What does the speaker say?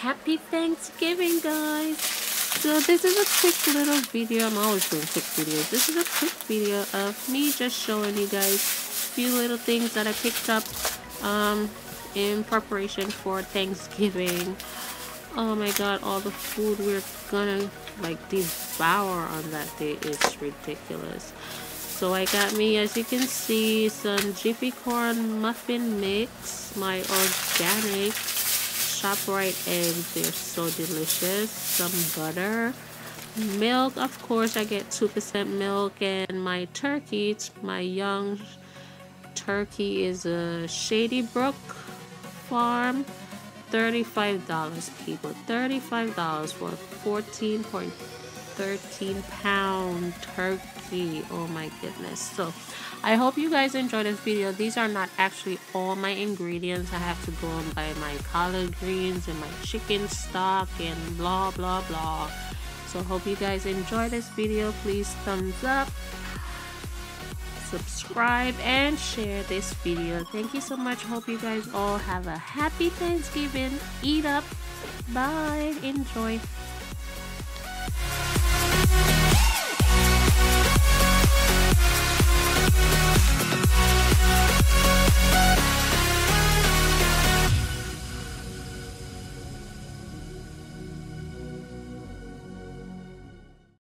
happy Thanksgiving, guys. So this is a quick little video. I'm always doing quick videos. This is a quick video of me just showing you guys a few little things that I picked up um, in preparation for Thanksgiving. Oh my god, all the food we're gonna like devour on that day is ridiculous. So I got me, as you can see, some Jiffy Corn Muffin Mix, my organic ShopRite eggs. They're so delicious. Some butter. Milk, of course, I get 2% milk. And my turkey, my young turkey is a Shady Brook Farm. $35 people. $35 for 14.13 pound turkey. Oh my goodness. So I hope you guys enjoyed this video. These are not actually all my ingredients. I have to go and buy my collard greens and my chicken stock and blah blah blah. So hope you guys enjoy this video. Please thumbs up, subscribe, and share this video. Thank you so much. Hope you guys all have a happy Thanksgiving. Eat up. Bye. Enjoy.